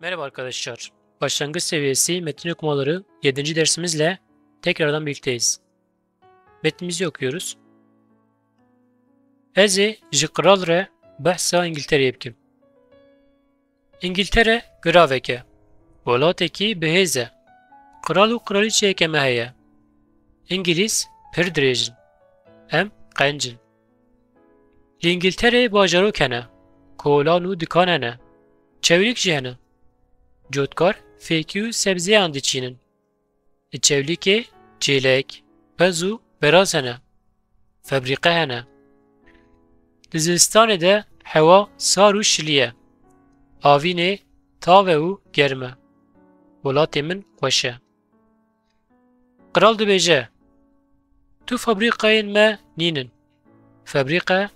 Merhaba arkadaşlar. Başlangıç seviyesi metin okumaları 7. dersimizle tekrardan birlikteyiz. Metnimizi okuyoruz. Ezi ji kral re behsa İngiltere'ye bkim. İngiltere graveke. Welatekî bihêze. Kral û kraliçeyeke me heye. İngiliz pir dirêjin. Em qencin. İngiltere bajarok hene. Kolan û dikan جودکار فيكيو سبزی آن دیچینن. اچولی که جیلک، پزو، براز هنه. فبریقه هنه. لزستان ده هوا سارو شلیه. آوینه تاوه و گرمه. من خوشه. قرال دو بیجه. تو فبریقه ما نينن فبریقه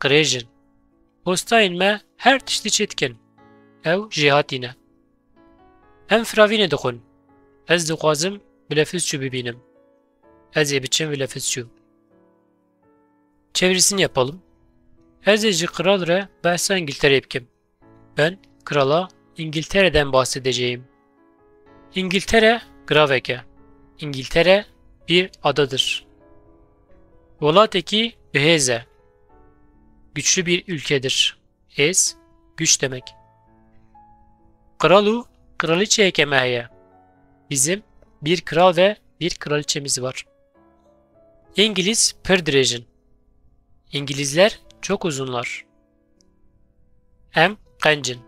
قريجن وستاين ما هر تشتی چیت أو جهاتینه. Em firavînê dixwin. Ez dixwazim bilefizçû bibînim. Ez ê biçim bilefizçû. Çevirisini yapalım. Ez ê ji kral re behsa İngiltere'ye bikim. Ben krala İngiltere'den bahsedeceğim. İngiltere graveke. İngiltere bir adadır. Volateki beheze. Güçlü bir ülkedir. Ez, güç demek. Kralu, kraliçeye kemeye. Bizim bir kral ve bir kraliçemiz var. İngiliz perdirejin. İngilizler çok uzunlar. Em kancın.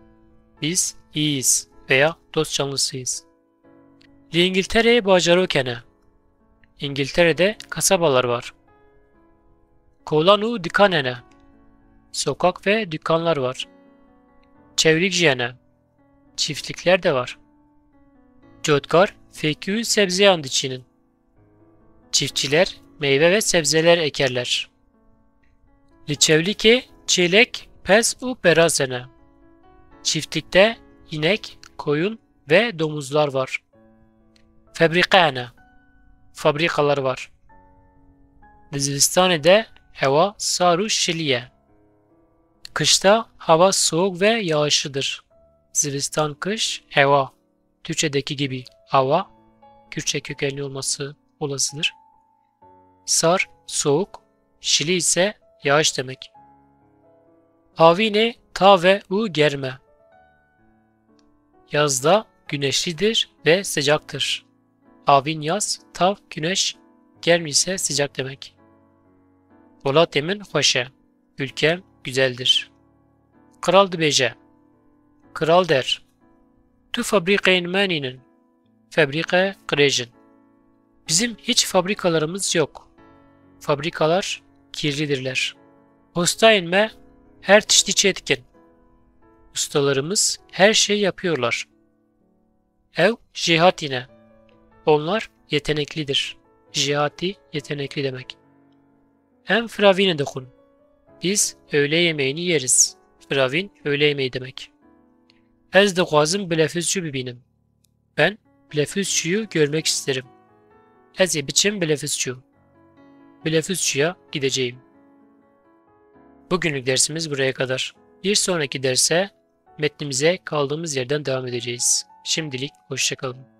Biz iyiyiz veya dost canlısıyız. Li İngiltere'ye bacarokene. İngiltere'de kasabalar var. Kolanu dikanene. Sokak ve dükkanlar var. Çevrik jene. Çiftlikler de var. Cotkar fekü sebzeyan diçinin. Çiftçiler meyve ve sebzeler ekerler. Liçevlike çelek pes u berazene. Çiftlikte inek, koyun ve domuzlar var. Fabrikane. Fabrikalar var. Dizivistanede hava saru şiliye. Kışta hava soğuk ve yağışlıdır. Zivistan kış, hava. Türkçedeki gibi hava, Kürtçe kökenli olması olasıdır. Sar, soğuk, şili ise yağış demek. Avine, ta ve u germe. Yazda güneşlidir ve sıcaktır. Avin yaz, tav güneş, germ ise sıcak demek. Volatemin hoşe. Ülkem güzeldir. Kral dibêje. Kral der. Tu fabrikayın meninin. Fabrika qirêjin. Bizim hiç fabrikalarımız yok. Fabrikalar kirlidirler. Postayın me her tişti çetkin. Ustalarımız her şey yapıyorlar. Ev jihatine. Onlar yeteneklidir. Jihati yetenekli demek. Hem firavine dokun. Biz öğle yemeğini yeriz. Firavin öğle yemeği demek. Ez de guazım bilefizçü bibinim. Ben bilefizçüyü görmek isterim. Ez biçim bilefizçü. Bilefizçüye gideceğim. Bugünlük dersimiz buraya kadar. Bir sonraki derse metnimize kaldığımız yerden devam edeceğiz. Şimdilik hoşçakalın.